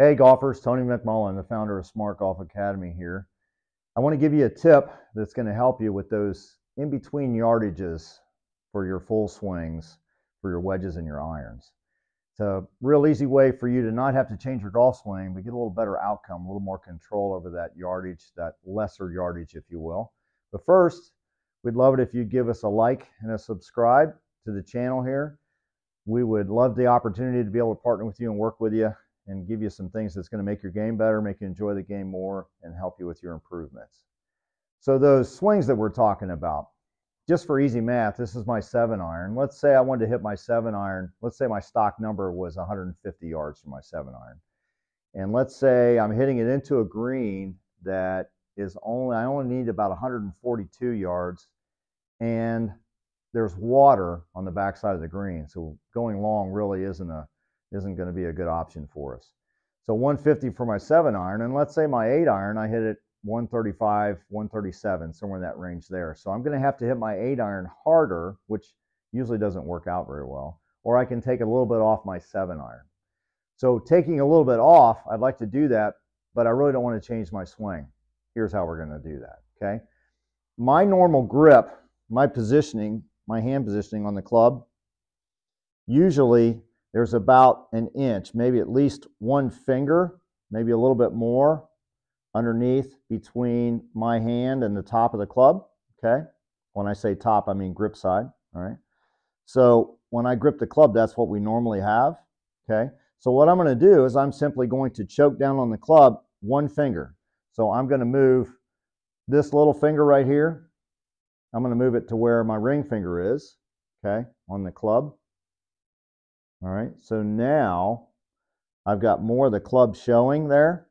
Hey golfers, Tony McMullin, the founder of Smart Golf Academy here. I want to give you a tip that's going to help you with those in between yardages for your full swings, for your wedges and your irons. It's a real easy way for you to not have to change your golf swing, but get a little better outcome, a little more control over that yardage, that lesser yardage, if you will. But first, we'd love it if you'd give us a like and a subscribe to the channel here. We would love the opportunity to be able to partner with you and work with you and give you some things that's going to make your game better, make you enjoy the game more, and help you with your improvements. So those swings that we're talking about, just for easy math, this is my seven iron. Let's say I wanted to hit my seven iron. Let's say my stock number was 150 yards for my seven iron. And let's say I'm hitting it into a green that is only, I only need about 142 yards. And there's water on the backside of the green. So going long really isn't a isn't going to be a good option for us. So 150 for my seven iron, and let's say my eight iron, I hit it 135, 137, somewhere in that range there. So I'm going to have to hit my eight iron harder, which usually doesn't work out very well, or I can take a little bit off my seven iron. So taking a little bit off, I'd like to do that, but I really don't want to change my swing. Here's how we're going to do that, okay? My normal grip, my positioning, my hand positioning on the club, usually there's about an inch, maybe at least one finger, maybe a little bit more underneath between my hand and the top of the club. Okay. When I say top, I mean grip side. All right. So when I grip the club, that's what we normally have. Okay. So what I'm going to do is I'm simply going to choke down on the club one finger. So I'm going to move this little finger right here. I'm going to move it to where my ring finger is. Okay. On the club. All right, so now I've got more of the club showing there.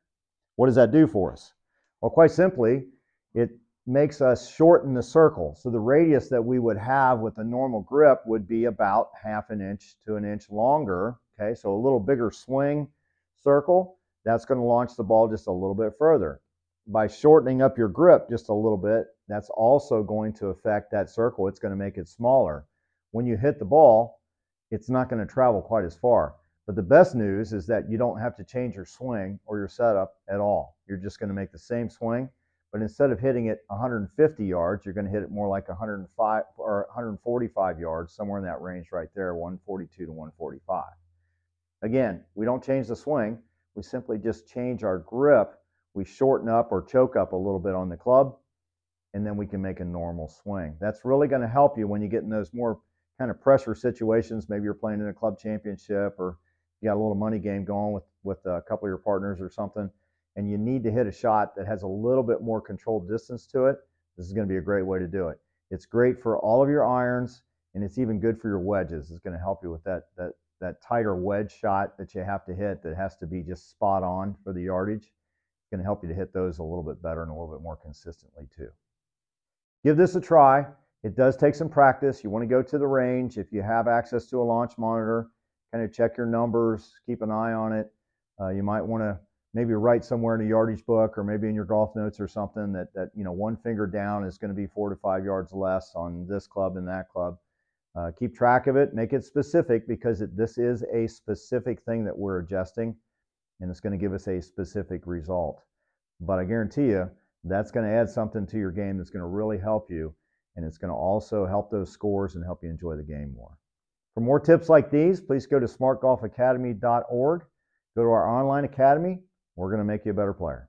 What does that do for us? Well, quite simply, it makes us shorten the circle. So the radius that we would have with a normal grip would be about half an inch to an inch longer. Okay, so a little bigger swing circle, that's going to launch the ball just a little bit further. By shortening up your grip just a little bit, that's also going to affect that circle. It's going to make it smaller. When you hit the ball, it's not going to travel quite as far. But the best news is that you don't have to change your swing or your setup at all. You're just going to make the same swing, but instead of hitting it 150 yards, you're going to hit it more like 105 or 145 yards, somewhere in that range right there, 142 to 145. Again, we don't change the swing. We simply just change our grip. We shorten up or choke up a little bit on the club, and then we can make a normal swing. That's really going to help you when you get in those more kind of pressure situations. Maybe you're playing in a club championship or you got a little money game going with, with a couple of your partners or something, and you need to hit a shot that has a little bit more controlled distance to it. This is going to be a great way to do it. It's great for all of your irons, and it's even good for your wedges. It's going to help you with that, that, that tighter wedge shot that you have to hit that has to be just spot on for the yardage. It's going to help you to hit those a little bit better and a little bit more consistently too. Give this a try. It does take some practice. You want to go to the range. If you have access to a launch monitor, kind of check your numbers, keep an eye on it. Uh, you might want to maybe write somewhere in a yardage book or maybe in your golf notes or something that, that you know one finger down is going to be four to five yards less on this club and that club. Uh, keep track of it. Make it specific because it, this is a specific thing that we're adjusting, and it's going to give us a specific result. But I guarantee you that's going to add something to your game that's going to really help you and it's going to also help those scores and help you enjoy the game more. For more tips like these, please go to smartgolfacademy.org. Go to our online academy. We're going to make you a better player.